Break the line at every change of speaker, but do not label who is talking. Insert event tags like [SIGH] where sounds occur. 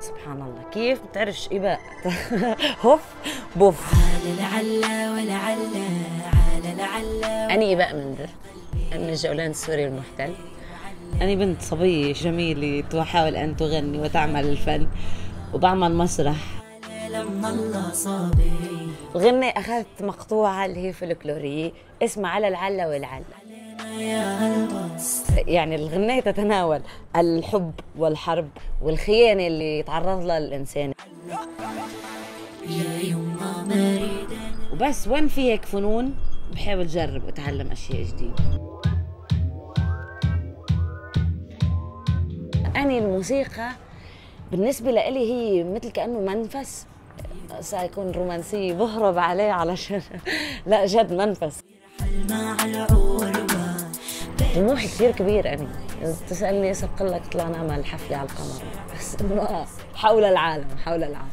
سبحان الله. كيف بتعرفش إباء [LAUGHS] هوف بوف.
على لعل ولعل على لعل
أنا إباء منذر. من الجولان السوري المحتل. أنا بنت صبية جميلة تحاول أن تغني وتعمل الفن وبعمل مسرح.
لما الله صابي.
الغنية أخذت مقطوعة اللي هي فلكلورية اسمها على
يا البص
يعني الغنية تتناول الحب والحرب والخيانة اللي يتعرض لها الإنسان. وبس وين في هيك فنون؟ بحاول جرب واتعلم أشياء جديدة. أنا الموسيقى بالنسبة لإلي هي مثل كأنه منفس. سيكون رومانسية بهرب عليه علشان لا جد منفس.
مع العروبة
طموحي كثير كبير أنا. إذا تسالني هسه بقول لك طلع نعمل حفله على القمر. بس حول العالم حول العالم.